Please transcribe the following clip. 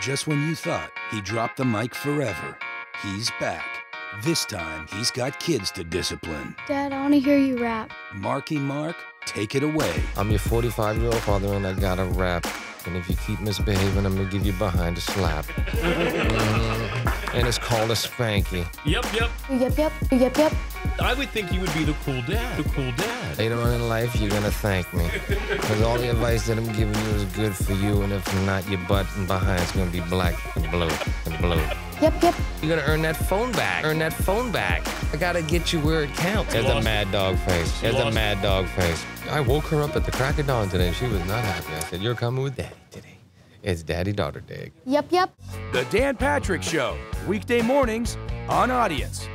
Just when you thought he dropped the mic forever, he's back. This time, he's got kids to discipline. Dad, I want to hear you rap. Marky Mark, take it away. I'm your 45 year old father, and I got a rap. And if you keep misbehaving, I'm gonna give you behind a slap. And it's called a spanky. Yep, yep. Yep, yep, yep, yep. I would think you would be the cool dad. The cool dad. Later on in life, you're gonna thank me. Because all the advice that I'm giving you is good for you, and if not, your butt and behind's gonna be black and blue and blue. Yep, yep. You're gonna earn that phone back. Earn that phone back. I gotta get you where it counts. There's a mad dog face. There's a lost- mad dog face. I woke her up at the crack of dawn today. She was not happy. I said, You're coming with daddy today. It's daddy daughter day. Yep, yep. The Dan Patrick Show, weekday mornings on Audience.